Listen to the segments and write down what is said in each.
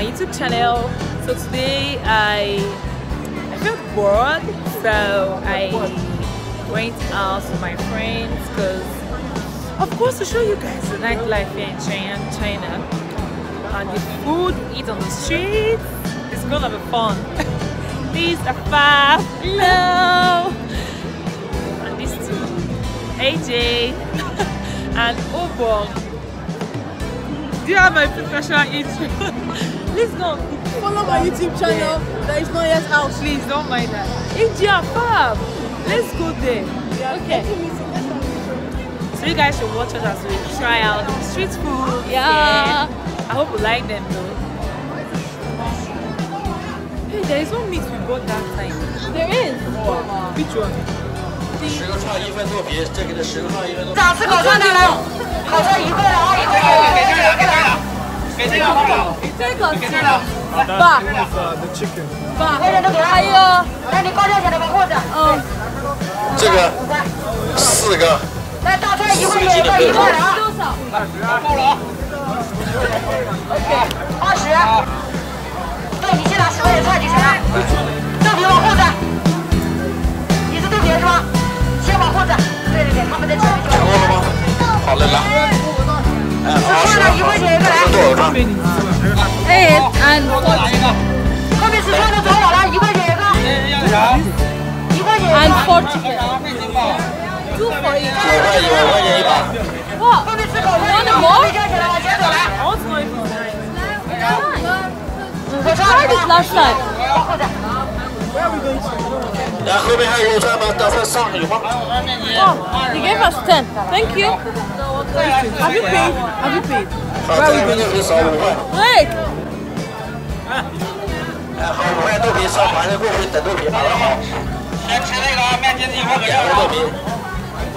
my YouTube channel. So today I I felt bored, so I went out with my friends because of course to show you guys the nightlife in China, China and the food eat on the streets. It's gonna be fun. These are five hello, and these two, AJ and Obong. Do you have my professional intro? Please don't. Follow my YouTube channel that is not yet out. Please don't mind that. India Fab. Let's go there. Okay. So you guys should watch us as we try out the street food. Yeah. I hope you like them though. Hey, there is one meat we bought that time. There is. Which one? 十个串一份豆皮，这个的十个串一份豆皮。上次烤串的了，烤串一个了啊，一个了。给这个，给这个，给 这个，这个，这个，爸，爸，还有那，你挂掉下来吧，或，嗯，这个，四个，来倒出一块钱，一块啊，多少？二十，够了啊二十，对，你先拿十块钱菜就行了。块钱一把。哇，到底是搞的什么？你站起来，我先走了。我坐一坐。老师，老师，来，后面还有人吗？打算上有吗？哦，你给我十块，Thank you。Have you paid? Have you paid? 好，这边就很少五块。喂。哎，好，五块豆皮上，反正过会等豆皮，好了好。先吃那个面筋，一会儿给豆皮。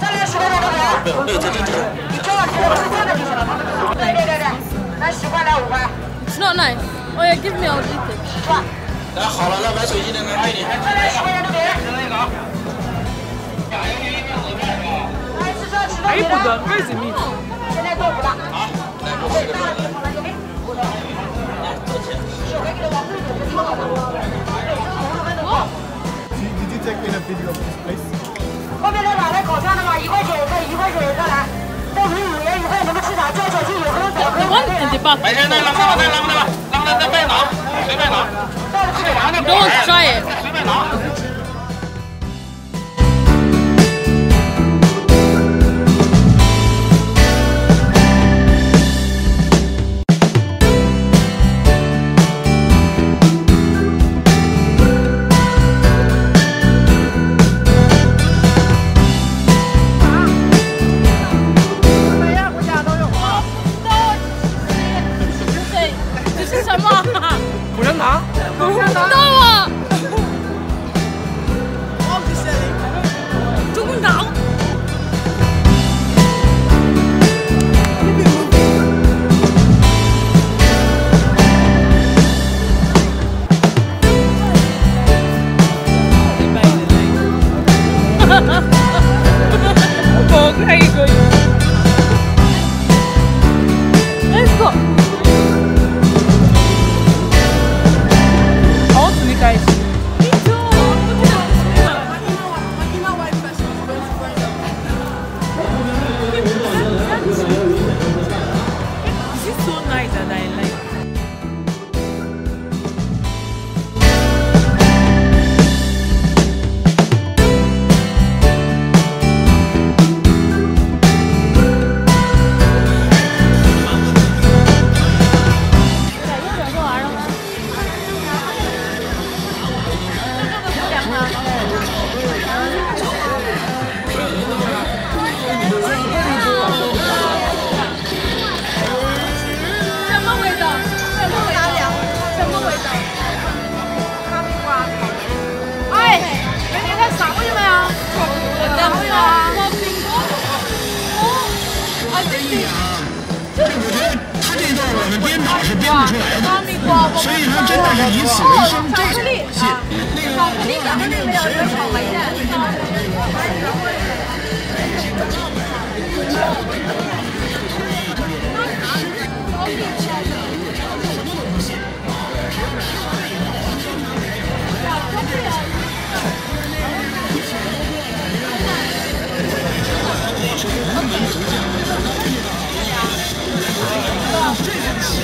再来十块钱豆皮。没有，没有，这这这。你叫我吃的是这样的就行了。对对对对，来十块，来五块，It's not nice. Oh yeah, give me. It. 十块。来，好了，来买手机的，来给你。再来十个。来吃这吃 Are 这 you 皮 put 的。the where is the meat? 现在豆腐了。好，来给我十个后面那哪来烤串的吗？一块钱一个，一块钱一个来。这五元一块，你们吃啥？这小吃有各种各样的。没事，那拉吧，那拉吧，拉来，随便拿，随便拿。Don't try。随便拿。Bog, how you going? 所以说，他这个，他这个，他这个，他这个，他这个，他这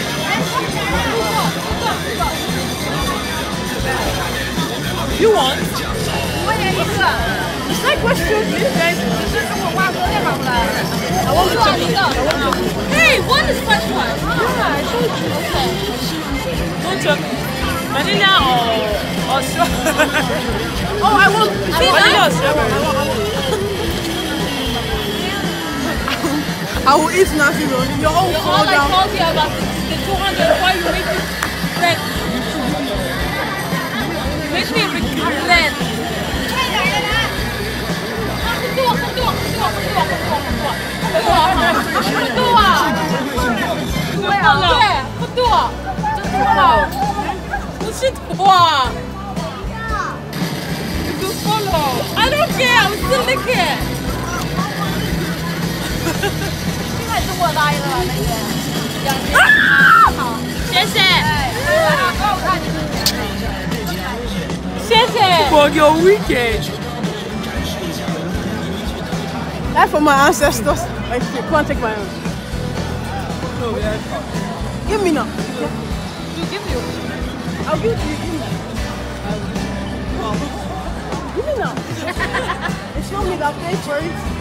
个。，You want？我也一个。It's like question, guys. 这是中文话，昨天买回来。I want to check it. Hey, one is fresh one. Yeah, I told you. Okay. Don't check. Vanilla or or strawberry? Oh, I want. Vanilla or strawberry? I will eat nothing only. Your own All fall I down. told you about the 200 why you make it shit poor. If you follow. I don't care, I'm still licking. Ah! 谢谢。谢谢。For your weekend. That for my ancestors. I can't take my own. Give me now. To give you. I'll give it to you. Give me now. Give me now. It's not me that paid.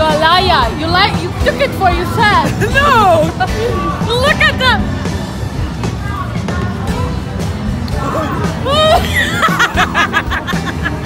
You're a liar. You like you took it for yourself. No! Look at them.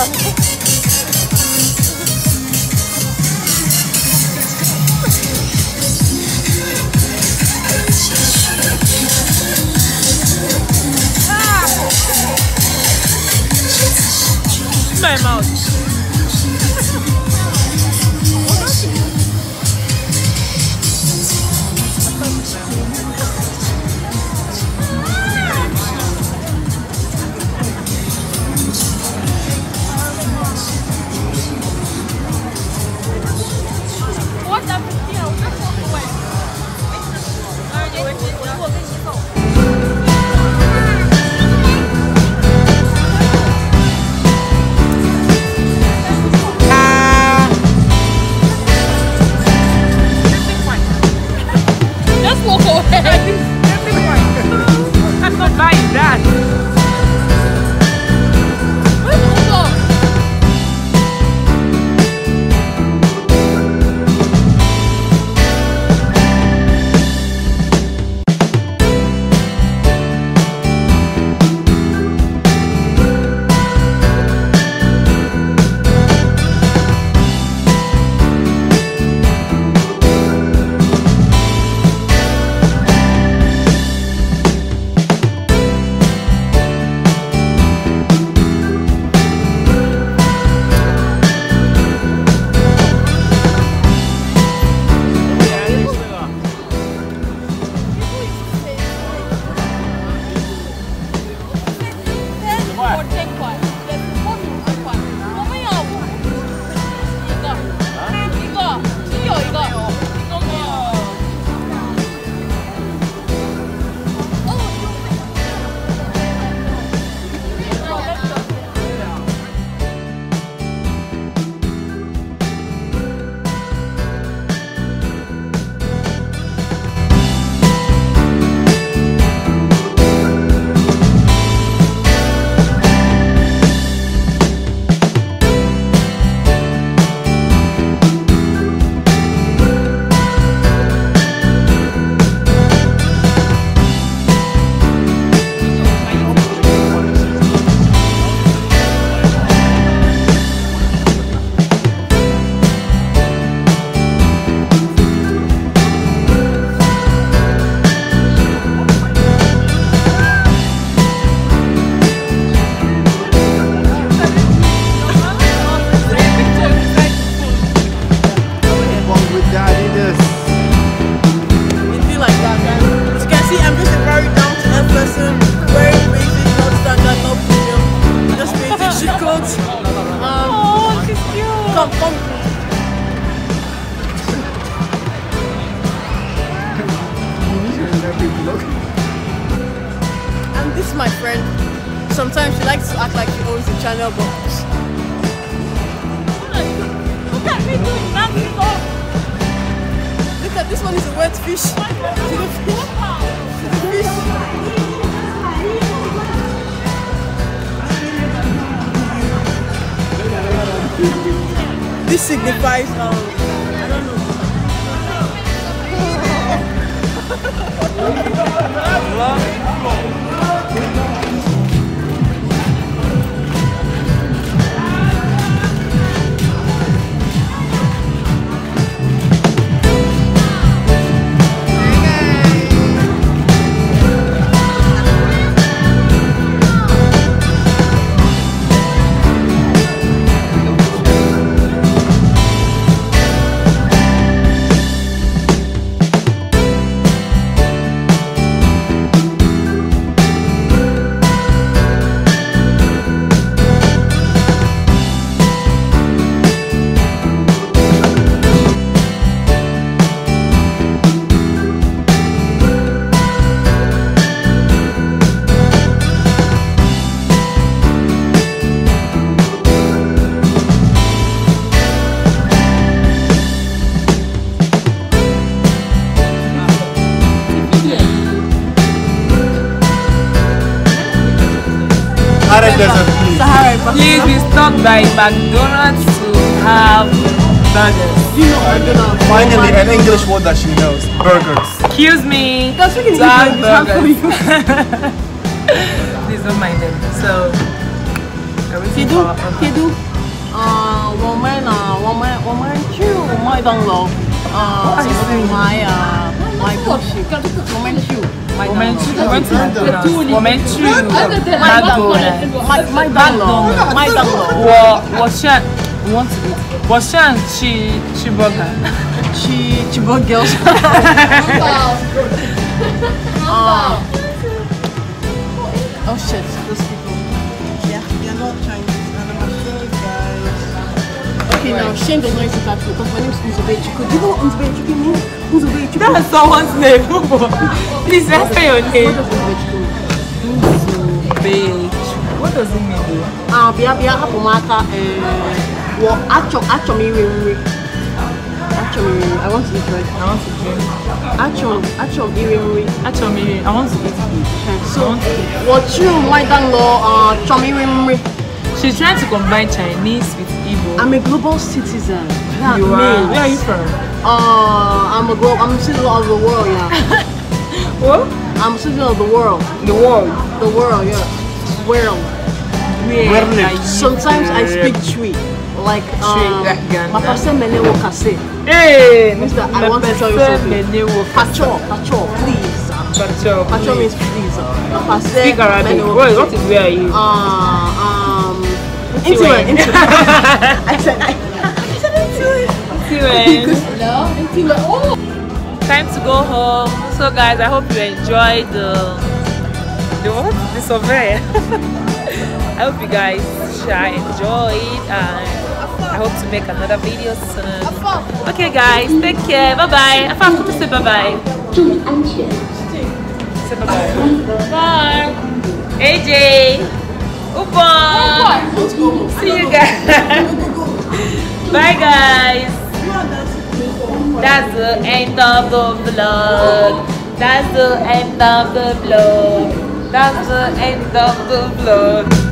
Yeah. Is my friend. Sometimes she likes to act like she owns the channel, but Look at me doing that look at this one is a wet fish. This signifies um I don't know. Please be stopped by McDonald's to have burgers. You know McDonald's. Finally, an English word that she knows. Burgers. Excuse me. That's speaking to have English. How come burgers. you? Please don't mind them. So, are we Kedu, Kedu, uh, 我们啊，我们我们去麦当劳，啊，买啊买东西， 我们去麦当劳。我们去 went to McDonald's. 我们去 McDonald's。麦麦当劳，麦当劳，我我现在 want to eat，我现在去去 burger。去去 b u g girls。Oh shit, those people. Yeah, they're not Chinese. And I'm afraid, guys. Okay, now Shane does not eat that food because my name is Unzube Do you know what Unzube Chuku means? Unzube That's someone's name. Please let's say your name. What does Unzube Chuku mean? What does it mean though? Ah, bịa bịa hapụ m aka ee wọ achọ achọ m iri nri achọ m I want to eat right I want to drink. achọ m achọ m nri Actually, I want to eat food. so wọchu maịdanlọ achọ m iri nri She's trying to combine Chinese with Igbo. I'm a global citizen that you are. Where are you from? uh, I'm a global I'm a citizen of the world yeah What? I'm a citizen of the world The world. the world yeah world Where are you sometimes I speak Twi like um, like Ghana. mapase mene wo kase Hey, Mister, I want to tell you something. Pacho, Pacho, please. Pacho, Pacho means please. Said, Speak Arabic. What, say- what is where are you? Uh, into it. Into it. I said I, said into it. Into it. no, into it. Oh. Time to go home. So guys, I hope you enjoyed the the what? The survey. I hope you guys shall enjoy it and I hope to make another video soon. Okay guys, take care. Bye bye. Afam, come say bye bye. Say bye bye. Bye. AJ. Upon. See you guys. Bye guys. That's the end of the vlog. That's the end of the vlog. That's the end of the vlog.